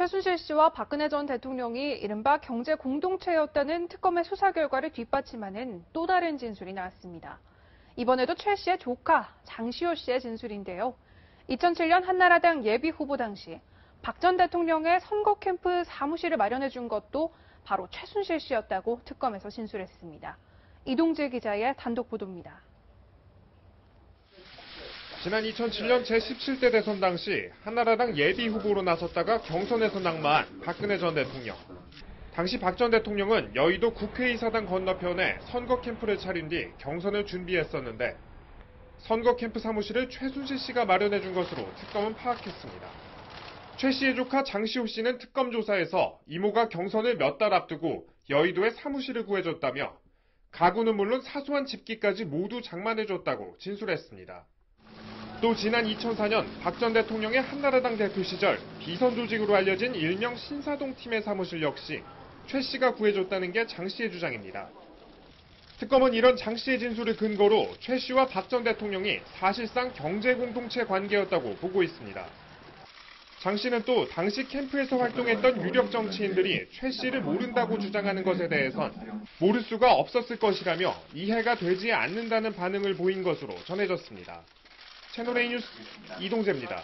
최순실 씨와 박근혜 전 대통령이 이른바 경제 공동체였다는 특검의 수사 결과를 뒷받침하는 또 다른 진술이 나왔습니다. 이번에도 최 씨의 조카 장시호 씨의 진술인데요. 2007년 한나라당 예비 후보 당시 박 전 대통령의 선거 캠프 사무실을 마련해 준 것도 바로 최순실 씨였다고 특검에서 진술했습니다. 이동재 기자의 단독 보도입니다. 지난 2007년 제17대 대선 당시 한나라당 예비 후보로 나섰다가 경선에서 낙마한 박근혜 전 대통령. 당시 박 전 대통령은 여의도 국회의사당 건너편에 선거 캠프를 차린 뒤 경선을 준비했었는데 선거 캠프 사무실을 최순실 씨가 마련해 준 것으로 특검은 파악했습니다. 최 씨의 조카 장시호 씨는 특검 조사에서 이모가 경선을 몇 달 앞두고 여의도에 사무실을 구해줬다며 가구는 물론 사소한 집기까지 모두 장만해줬다고 진술했습니다. 또 지난 2004년 박 전 대통령의 한나라당 대표 시절 비선 조직으로 알려진 일명 신사동 팀의 사무실 역시 최 씨가 구해줬다는 게 장 씨의 주장입니다. 특검은 이런 장 씨의 진술을 근거로 최 씨와 박 전 대통령이 사실상 경제 공동체 관계였다고 보고 있습니다. 장 씨는 또 당시 캠프에서 활동했던 유력 정치인들이 최 씨를 모른다고 주장하는 것에 대해선 모를 수가 없었을 것이라며 이해가 되지 않는다는 반응을 보인 것으로 전해졌습니다. 채널A 뉴스 이동재입니다.